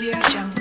Audio Jungle.